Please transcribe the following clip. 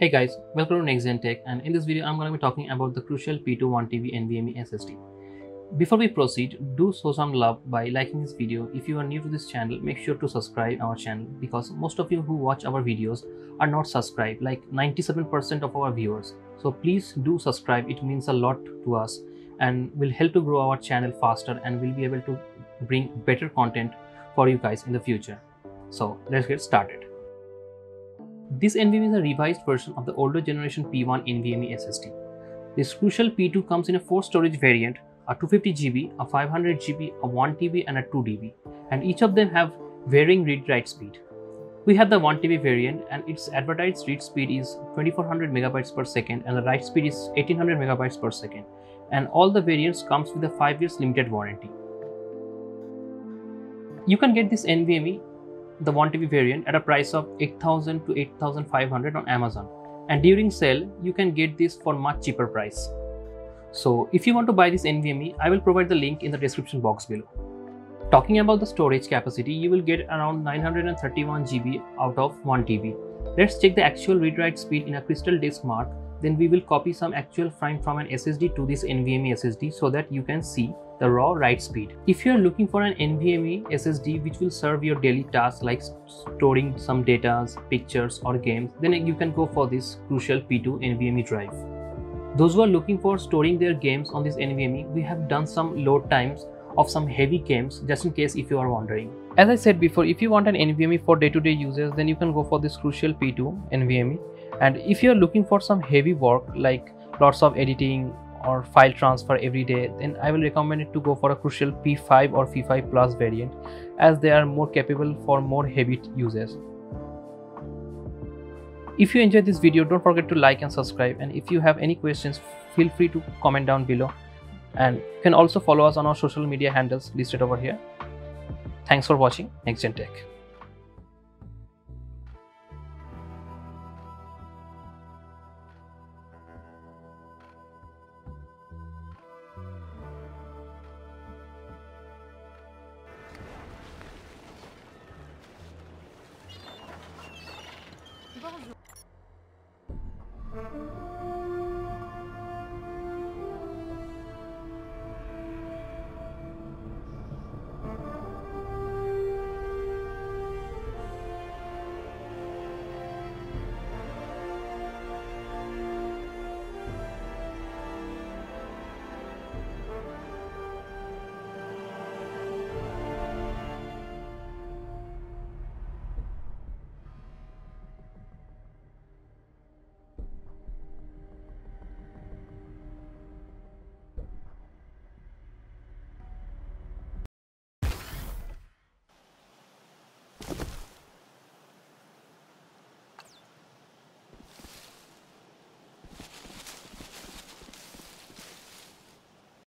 Hey guys, welcome to NxTZeN Tech and in this video I'm going to be talking about the crucial P2 1TB NVMe SSD. Before we proceed, do show some love by liking this video. If you are new to this channel, make sure to subscribe our channel because most of you who watch our videos are not subscribed like 97% of our viewers. So please do subscribe, it means a lot to us and will help to grow our channel faster and we'll be able to bring better content for you guys in the future. So let's get started. This NVMe is a revised version of the older generation P1 NVMe SSD. This crucial P2 comes in a 4 storage variant, a 250GB, a 500GB, a 1TB and a 2TB and each of them have varying read-write speed. We have the 1TB variant and its advertised read speed is 2400 megabytes per second and the write speed is 1800 megabytes per second and all the variants comes with a 5 years limited warranty. You can get this NVMe the 1TB variant at a price of 8000 to 8500 on Amazon and during sale you can get this for much cheaper price. So if you want to buy this NVMe, I will provide the link in the description box below. Talking about the storage capacity, you will get around 931 GB out of 1 TB. Let's check the actual read-write speed in a Crystal Disk Mark then we will copy some actual frame from an SSD to this NVMe SSD so that you can see the raw write speed. If you are looking for an NVMe SSD which will serve your daily tasks like storing some data, pictures or games, then you can go for this crucial P2 NVMe drive. Those who are looking for storing their games on this NVMe, we have done some load times of some heavy games just in case if you are wondering. As I said before, if you want an NVMe for day-to-day -day users, then you can go for this crucial P2 NVMe and if you're looking for some heavy work like lots of editing or file transfer every day then i will recommend it to go for a crucial p5 or p5 plus variant as they are more capable for more heavy users. If you enjoyed this video don't forget to like and subscribe and if you have any questions feel free to comment down below. And you can also follow us on our social media handles listed over here. Thanks for watching NxTZeN tech Bonjour.